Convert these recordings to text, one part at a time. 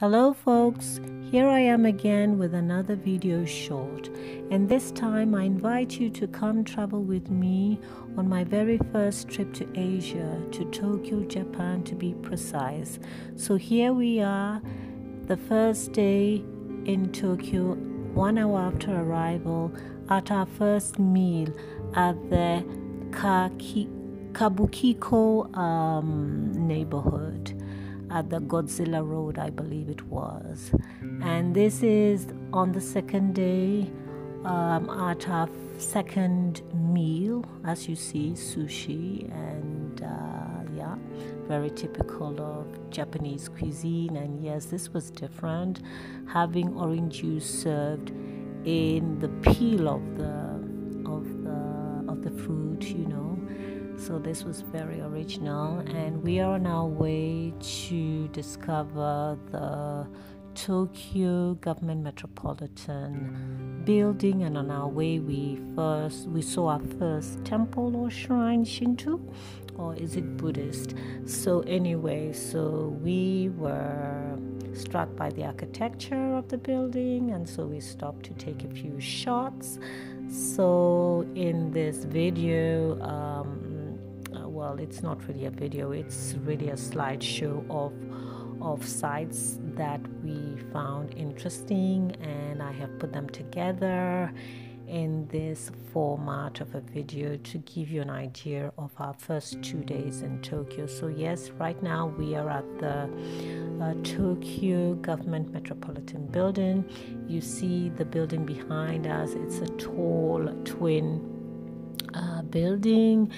Hello folks, here I am again with another video short. And this time I invite you to come travel with me on my very first trip to Asia, to Tokyo, Japan to be precise. So here we are, the first day in Tokyo, one hour after arrival, at our first meal at the Kaki, Kabukiko um, neighborhood at the Godzilla Road, I believe it was. And this is on the second day um, at our second meal, as you see, sushi, and uh, yeah, very typical of Japanese cuisine. And yes, this was different, having orange juice served in the peel of the of the of the fruit, you know so this was very original, and we are on our way to discover the Tokyo Government Metropolitan Building. And on our way, we first we saw our first temple or shrine, Shinto, or is it Buddhist? So anyway, so we were struck by the architecture of the building, and so we stopped to take a few shots. So in this video. Um, well it's not really a video it's really a slideshow of of sites that we found interesting and I have put them together in this format of a video to give you an idea of our first two days in Tokyo. So, yes, right now we are at the uh, Tokyo Government Metropolitan Building. You see the building behind us, it's a tall twin building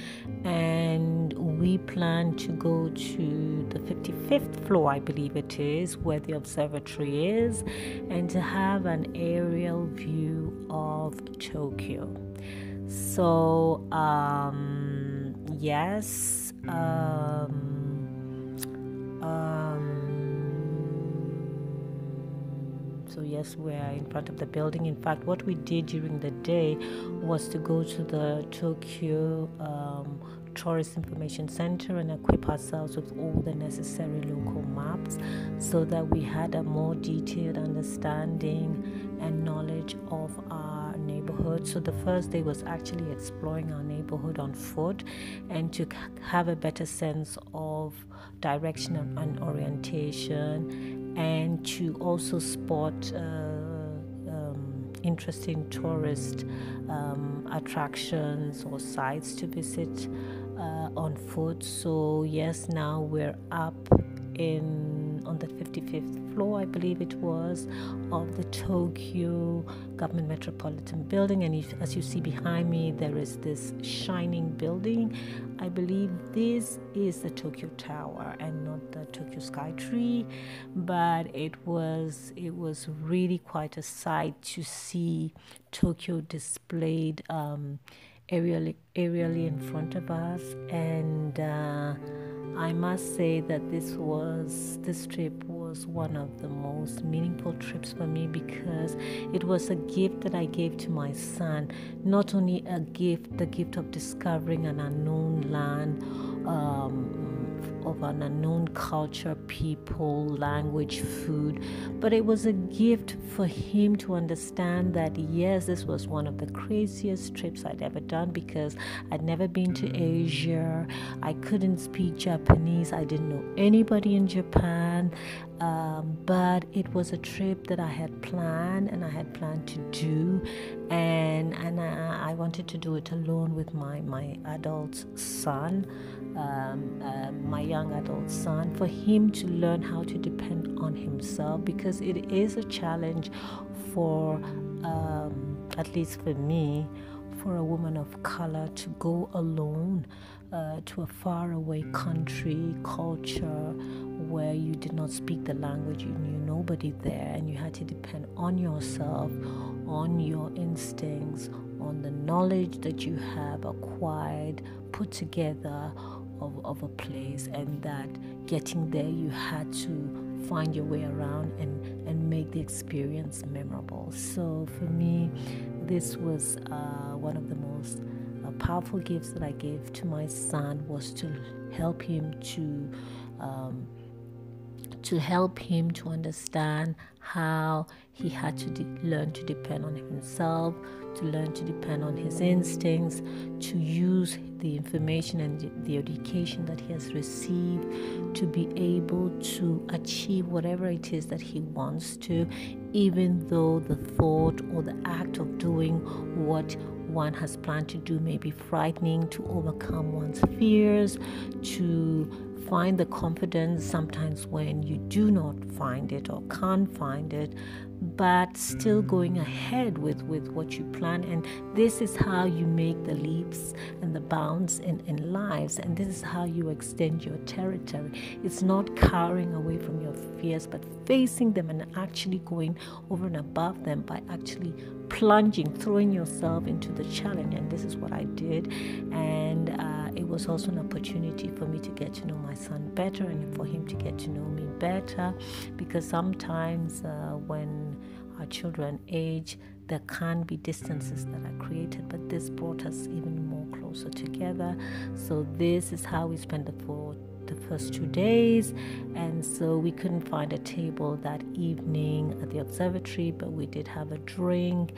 and we plan to go to the 55th floor i believe it is where the observatory is and to have an aerial view of tokyo. So um, yes um, So, yes, we are in front of the building. In fact, what we did during the day was to go to the Tokyo um, Tourist Information Center and equip ourselves with all the necessary local maps so that we had a more detailed understanding and knowledge of our neighborhood. So the first day was actually exploring our neighborhood on foot and to have a better sense of direction and orientation and to also spot uh, um, interesting tourist um, attractions or sites to visit uh, on foot. So, yes, now we're up in on the 55th floor, I believe it was, of the Tokyo Government Metropolitan Building. And if, as you see behind me, there is this shining building. I believe this is the Tokyo Tower and not the Tokyo Sky Tree, but it was it was really quite a sight to see Tokyo displayed. Um, aerially, aerially in front of us and uh, I must say that this was this trip was one of the most meaningful trips for me because it was a gift that I gave to my son. Not only a gift, the gift of discovering an unknown land. Um, of an unknown culture, people, language, food. But it was a gift for him to understand that, yes, this was one of the craziest trips I'd ever done because I'd never been to Asia. I couldn't speak Japanese. I didn't know anybody in Japan. Um, but it was a trip that I had planned and I had planned to do, and and I, I wanted to do it alone with my my adult son, um, uh, my young adult son, for him to learn how to depend on himself because it is a challenge for um, at least for me for a woman of color to go alone uh, to a faraway country, culture where you did not speak the language, you knew nobody there, and you had to depend on yourself, on your instincts, on the knowledge that you have acquired, put together of, of a place, and that getting there you had to find your way around and, and make the experience memorable. So for me, this was uh, one of the most uh, powerful gifts that I gave to my son was to help him to um, to help him to understand how he had to de- learn to depend on himself, to learn to depend on his instincts, to use the information and the education that he has received to be able to achieve whatever it is that he wants to, even though the thought or the act of doing what one has planned to do may be frightening, to overcome one's fears, to find the confidence sometimes when you do not find it or can't find it but still going ahead with, with what you plan. And this is how you make the leaps and the bounds in, in lives. And this is how you extend your territory. It's not cowering away from your fears, but facing them and actually going over and above them by actually plunging, throwing yourself into the challenge. And this is what I did. And uh, it was also an opportunity for me to get to know my son better and for him to get to know me better. Because sometimes uh, when our children age, there can be distances that are created, but this brought us even more closer together. So, this is how we spent the four the first two days, and so we couldn't find a table that evening at the observatory, but we did have a drink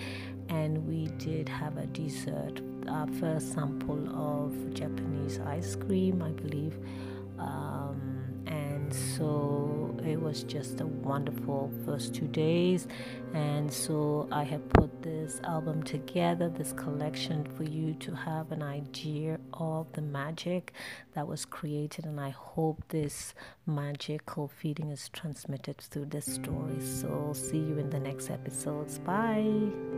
and we did have a dessert. Our first sample of Japanese ice cream, I believe. Um, and so it was just a wonderful first two days. And so i have put this album together this collection for you to have an idea of the magic that was created. And i hope this magical feeling is transmitted through this story. So see you in the next episodes. Bye